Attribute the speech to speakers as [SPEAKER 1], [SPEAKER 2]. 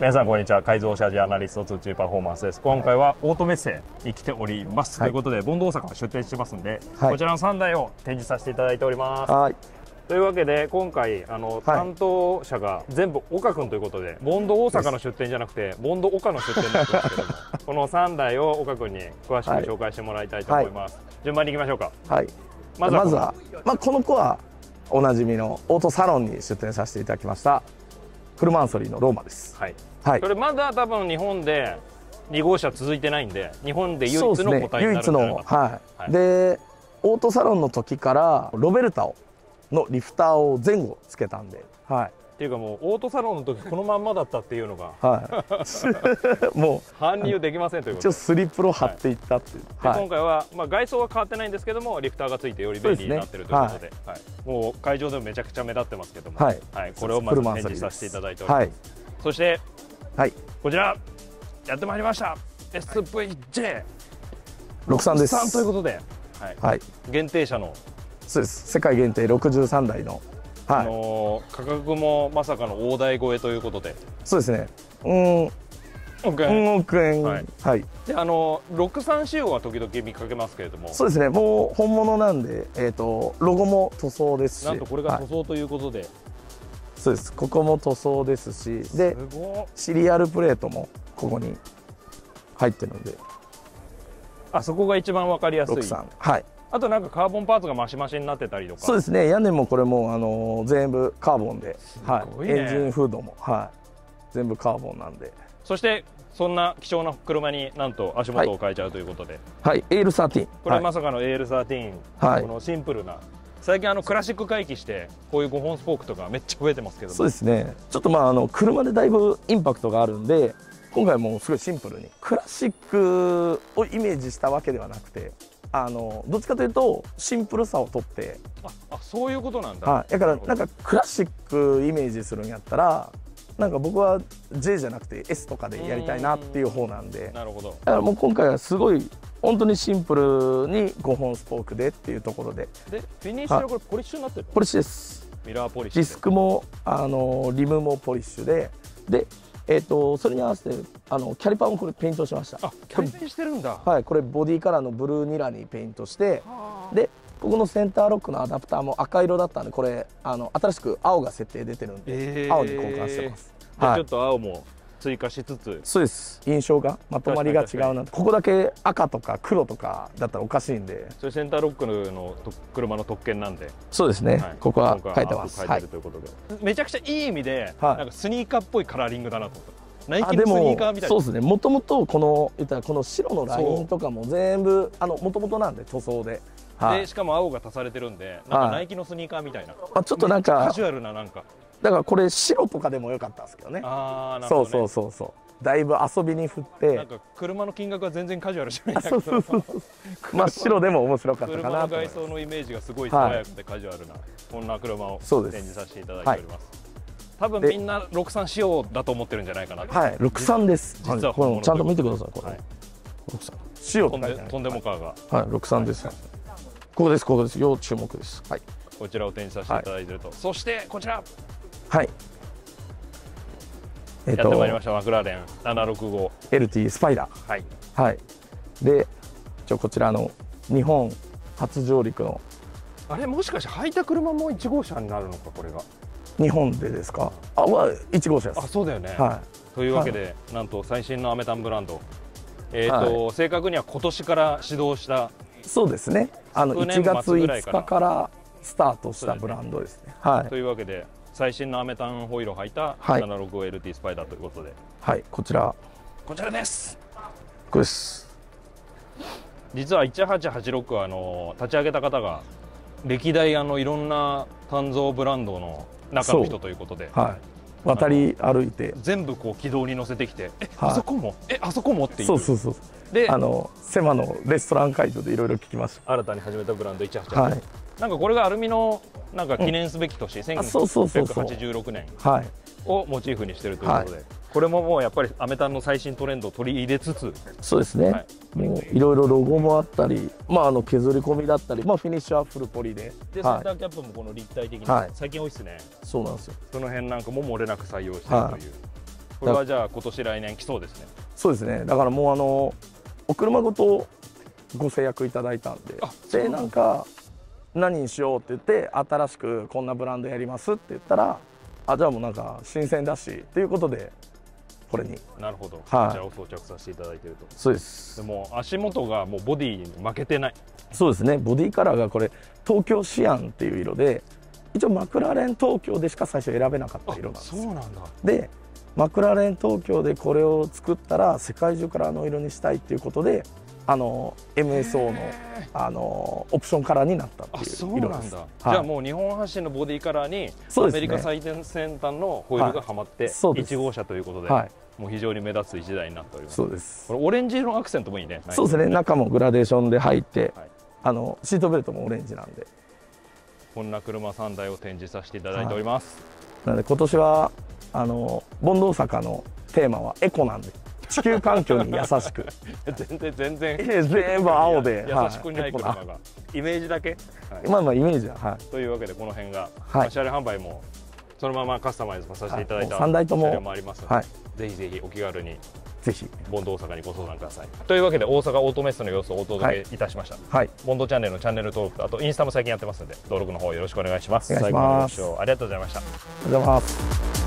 [SPEAKER 1] 皆さんこんにちは。改造車ジャーナリスト通中パフォーマンスです。今回はオートメッセに来ております、
[SPEAKER 2] はい。
[SPEAKER 1] ということでボンド大阪出店してますんで、
[SPEAKER 2] はい。
[SPEAKER 1] こちらの3台を展示させていただいております。
[SPEAKER 2] はい。
[SPEAKER 1] というわけで今回あの、担当者が全部岡君ということでボンド大阪の出店じゃなくてボンド岡の出店になってますけども この3台を岡君に詳しく紹介してもらいたいと思います、順番に行きましょうか。
[SPEAKER 2] はい。
[SPEAKER 1] まずは
[SPEAKER 2] まずは、まあ、この子はおなじみのオートサロンに出店させていただきました。フルマンソリーのローマです。
[SPEAKER 1] はい。
[SPEAKER 2] はい。
[SPEAKER 1] そ。れまだ多分日本で2号車続いてないんで日本で唯一の個体になるんじゃないか
[SPEAKER 2] はい、
[SPEAKER 1] はい。
[SPEAKER 2] でオートサロンの時からロベルタをのリフターを前後つけたんで、はい
[SPEAKER 1] っていうかもうオートサロンの時このまんまだったっていうのが。
[SPEAKER 2] はい、も
[SPEAKER 1] 搬入できませんという
[SPEAKER 2] う
[SPEAKER 1] ことで。
[SPEAKER 2] 一応スリップロ貼っていったっていう、
[SPEAKER 1] で
[SPEAKER 2] はい。
[SPEAKER 1] 今回は、まあ、外装は変わってないんですけどもリフターがついてより便利になってるということで。はい。もう会場でもめちゃくちゃ目立ってますけども、
[SPEAKER 2] はい。
[SPEAKER 1] これをまず展示させていただいております、
[SPEAKER 2] はい。
[SPEAKER 1] そして
[SPEAKER 2] はい。
[SPEAKER 1] こちら。やってまいりました。SVJ
[SPEAKER 2] 63です。
[SPEAKER 1] 3ということで、はい。
[SPEAKER 2] はい。
[SPEAKER 1] 限定車の、
[SPEAKER 2] そうです。世界限定63台の。
[SPEAKER 1] あ
[SPEAKER 2] はい。
[SPEAKER 1] のー価格もまさかの大台超えということで。
[SPEAKER 2] そうですね。うん。
[SPEAKER 1] 今回
[SPEAKER 2] 4億円。
[SPEAKER 1] は
[SPEAKER 2] はい。い、
[SPEAKER 1] であのー63仕様は時々見かけますけれども。
[SPEAKER 2] そうですね。もう本物なんでえっ、とロゴも塗装ですし。
[SPEAKER 1] なんとこれが
[SPEAKER 2] はい。
[SPEAKER 1] 塗装ということで、
[SPEAKER 2] そうです。ここも塗装ですし。でシリアルプレートもここに入ってるんで。
[SPEAKER 1] あそこが一番わかりやすい。
[SPEAKER 2] 63はい
[SPEAKER 1] あとなんかカーボンパーツがマシマシになってたりとか。
[SPEAKER 2] そうですね。屋根もこれもあのー全部カーボンで、はい、
[SPEAKER 1] ね。
[SPEAKER 2] エンジンフードもはい。全部カーボンなんで。
[SPEAKER 1] そしてそんな貴重な車になんと足元を変えちゃうということで、
[SPEAKER 2] はい。エール13
[SPEAKER 1] これ
[SPEAKER 2] はい。
[SPEAKER 1] まさかの AL13、
[SPEAKER 2] はい。
[SPEAKER 1] このシンプルな。最近あのクラシック回帰してこういう5本スポークとかめっちゃ増えてますけども
[SPEAKER 2] そうですね。ちょっとまああの車でだいぶインパクトがあるんで今回もうすごいシンプルに。クラシックをイメージしたわけではなくてあのどっちかというとシンプルさをとって。
[SPEAKER 1] ああそういうことなんだ、
[SPEAKER 2] はい、だから
[SPEAKER 1] な
[SPEAKER 2] んかクラシックイメージするんやったらなんか僕は J じゃなくて S とかでやりたいなっていう方なんで。だ
[SPEAKER 1] なるほど。
[SPEAKER 2] からもう今回はすごい本当にシンプルに5本スポークでっていうところで。
[SPEAKER 1] でフィニッシュはこれポリッシュになってるの？
[SPEAKER 2] ポリッシュです。
[SPEAKER 1] ミラーポリッシュ
[SPEAKER 2] ディスクもあのリムもポリッシュで。でえっ、とそれに合わせてあのキャリパーもこれペイントしました。
[SPEAKER 1] あキャリペンしてるんだ。
[SPEAKER 2] はいこれボディカラーのブルーニラにペイントして
[SPEAKER 1] はあ。
[SPEAKER 2] でここのセンターロックのアダプターも赤色だったんでこれあの新しく青が設定出てるんで、
[SPEAKER 1] えー。
[SPEAKER 2] 青に交換してます。はい。
[SPEAKER 1] でちょっと青も追加しつつ。
[SPEAKER 2] そうです。印象がまとまりが違うな。ここだけ赤とか黒とかだったらおかしいんで。
[SPEAKER 1] それセンターロックのと車の特権なんで、
[SPEAKER 2] そうですね、
[SPEAKER 1] はい。
[SPEAKER 2] ここは書いてます。はい
[SPEAKER 1] 書いてるということで、めちゃくちゃいい意味で、
[SPEAKER 2] はい。
[SPEAKER 1] なんかスニーカーっぽいカラーリングだなと思った。ナイキのスニー
[SPEAKER 2] も
[SPEAKER 1] カーみたいな。
[SPEAKER 2] そうですね。もともとこの言ったらこの白のラインとかも全部あのもともとなんで塗装で、はい、
[SPEAKER 1] でしかも青が足されてるんでなんか
[SPEAKER 2] はい。
[SPEAKER 1] ナイキのスニーカーみたいな、
[SPEAKER 2] あちょっとなんか
[SPEAKER 1] カジュアルななんか
[SPEAKER 2] だからこれ白とかでもよかったんですけどね。
[SPEAKER 1] ああなるほど、
[SPEAKER 2] そうそう
[SPEAKER 1] ね、
[SPEAKER 2] そうそう。だいぶ遊びに振って。
[SPEAKER 1] なんか車の金額は全然カジュアルじゃない
[SPEAKER 2] そうそうそう真っ白でも面白かったか
[SPEAKER 1] 車の
[SPEAKER 2] なと思います。
[SPEAKER 1] 外装のイメージがすごい爽やかでカジュアルな、こんな車を展示させていただいております、多分みんな63仕様だと思ってるんじゃないかなと、
[SPEAKER 2] はい。63です。
[SPEAKER 1] 実は
[SPEAKER 2] はい。これちゃんと見てくださいこれ、
[SPEAKER 1] はい。
[SPEAKER 2] 63塩って
[SPEAKER 1] とん
[SPEAKER 2] 書いてある
[SPEAKER 1] でとんでもカーが。
[SPEAKER 2] はい。63です、ここですここです。要注目です。はい。
[SPEAKER 1] こちらを展示させていただいていると、そしてこちら
[SPEAKER 2] はい。えっ、
[SPEAKER 1] やってまいりましたマクラーレン。765
[SPEAKER 2] LT スパイダ
[SPEAKER 1] はい。
[SPEAKER 2] ーはい。で一応こちらの日本初上陸の。
[SPEAKER 1] あれもしかして履いた車も1号車になるのかこれが。
[SPEAKER 2] 日本でですか？あは1号車で
[SPEAKER 1] あ
[SPEAKER 2] す
[SPEAKER 1] そうだよね、
[SPEAKER 2] は
[SPEAKER 1] というわけで、なんと最新のアメタンブランド。えーと正確には今年から始動した。
[SPEAKER 2] いそうですね。あの
[SPEAKER 1] 昨年
[SPEAKER 2] 1月5
[SPEAKER 1] 末ぐらいから。
[SPEAKER 2] 日からスタートしたブランドですね。はい。
[SPEAKER 1] というわけで最新のアメタンホイールを履いた
[SPEAKER 2] はい。
[SPEAKER 1] 765LT スパイダーということで、
[SPEAKER 2] はいこちら。
[SPEAKER 1] こちらです。
[SPEAKER 2] これです。
[SPEAKER 1] 実は1886はあの立ち上げた方が歴代あのいろんな鍛造ブランドの中の人ということで。
[SPEAKER 2] はい。渡り歩いて。
[SPEAKER 1] 全部こう軌道に乗せてきてえ、
[SPEAKER 2] はい。
[SPEAKER 1] あそこも？えあそこもっていう。
[SPEAKER 2] そうそうそう
[SPEAKER 1] で
[SPEAKER 2] あのセマのレストラン会場でいろいろ聞きまし
[SPEAKER 1] 新たに始めたブランド188、
[SPEAKER 2] たはい
[SPEAKER 1] なんかこれがアルミのなんか記念すべき年、
[SPEAKER 2] うそうそうそう
[SPEAKER 1] 1986年
[SPEAKER 2] はい
[SPEAKER 1] をモチーフにしてるということで、これももうやっぱりアメタンの最新トレンドを取り入れつつ
[SPEAKER 2] そうですね、
[SPEAKER 1] はい。
[SPEAKER 2] もういろいろロゴもあったり、まあ、あの削り込みだったり、まあ、フィニッシュはフルポリで。
[SPEAKER 1] で、
[SPEAKER 2] はい。
[SPEAKER 1] センターキャップもこの立体的に、
[SPEAKER 2] はい。
[SPEAKER 1] 最近多いですね。
[SPEAKER 2] そうなんですよ。
[SPEAKER 1] その辺なんかも漏れなく採用してるという、ここれはじゃあ今年来年来そうですね。
[SPEAKER 2] そうですね。だからもうあのお車ごとご制約いただいたんででなんか何にしようって言って新しくこんなブランドやりますって言ったらあじゃあもうなんか新鮮だしっていうことでこれに。
[SPEAKER 1] なるほど、
[SPEAKER 2] はい。
[SPEAKER 1] こちらを装着させていただいていると。
[SPEAKER 2] そうです。
[SPEAKER 1] でも足元がもうボディに負けてない。
[SPEAKER 2] そうですね。ボディカラーがこれ東京シアンっていう色で一応マクラーレン東京でしか最初選べなかった色なんです。
[SPEAKER 1] そうなんだ。
[SPEAKER 2] でマクラーレン東京でこれを作ったら世界中からあの色にしたいっていうことであの MSO のあのオプションカラーになったって
[SPEAKER 1] あ
[SPEAKER 2] い
[SPEAKER 1] そうう
[SPEAKER 2] 色です
[SPEAKER 1] なんだ、
[SPEAKER 2] はい
[SPEAKER 1] じゃあもう日本発信のボディカラーにアメリカ最先端のホイールがはまって、
[SPEAKER 2] はいそうです。
[SPEAKER 1] 1号車ということで、
[SPEAKER 2] はい。
[SPEAKER 1] もう非常に目立つ一台になっております。
[SPEAKER 2] そうです。
[SPEAKER 1] これオレンジ色のアクセントもいいね。
[SPEAKER 2] そうですね。中もグラデーションで入って、
[SPEAKER 1] はい。
[SPEAKER 2] あのシートベルトもオレンジなんで。
[SPEAKER 1] こんな車3台を展示させていただいております、
[SPEAKER 2] なので今年はあのボンド大阪のテーマはエコなんで地球環境に優しく。
[SPEAKER 1] 全然全然。
[SPEAKER 2] え全部青で。
[SPEAKER 1] 優しくない
[SPEAKER 2] はい
[SPEAKER 1] 車が、イメージだけ、はい。
[SPEAKER 2] まあまあイメージははい。
[SPEAKER 1] というわけでこの辺が、
[SPEAKER 2] はい。
[SPEAKER 1] まあ車両販売もそのままカスタマイズさせていただいた
[SPEAKER 2] はい。もう三台とも。
[SPEAKER 1] 車両もありますので、
[SPEAKER 2] はい。
[SPEAKER 1] ぜひぜひお気軽に。
[SPEAKER 2] ぜひ。
[SPEAKER 1] ボンド大阪にご相談ください。というわけで大阪オートメッセの様子をお届けいたしました、
[SPEAKER 2] はい。
[SPEAKER 1] ボンドチャンネルのチャンネル登録とあとインスタも最近やってますので登録の方よろしくお願いします。
[SPEAKER 2] お願いします。
[SPEAKER 1] 最後までご視聴ありがとうございました。
[SPEAKER 2] おはようございます